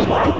Huh.